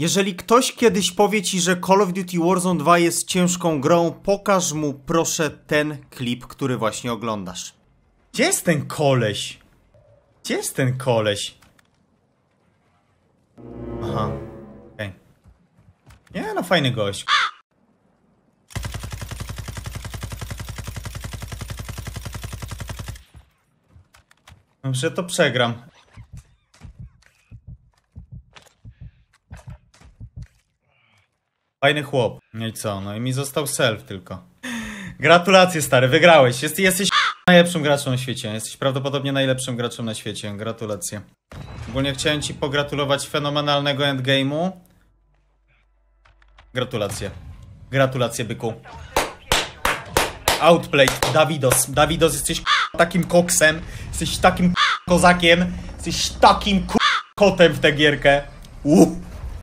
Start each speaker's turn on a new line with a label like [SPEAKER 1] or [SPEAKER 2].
[SPEAKER 1] Jeżeli ktoś kiedyś powie ci, że Call of Duty Warzone 2 jest ciężką grą, pokaż mu proszę ten klip, który właśnie oglądasz. Gdzie jest ten koleś? Gdzie jest ten koleś? Aha. Okej. Nie, no fajny gość. Dobrze, to przegram. Fajny chłop. No i co? No i mi został self tylko. Gratulacje stary, wygrałeś. Jest, jesteś najlepszym graczem na świecie. Jesteś prawdopodobnie najlepszym graczem na świecie. Gratulacje. Ogólnie chciałem ci pogratulować fenomenalnego endgame'u. Gratulacje. Gratulacje byku. Outplayed, Dawidos. Dawidos, jesteś takim koksem. Jesteś takim kozakiem. Jesteś takim kotem w tę gierkę. Uff.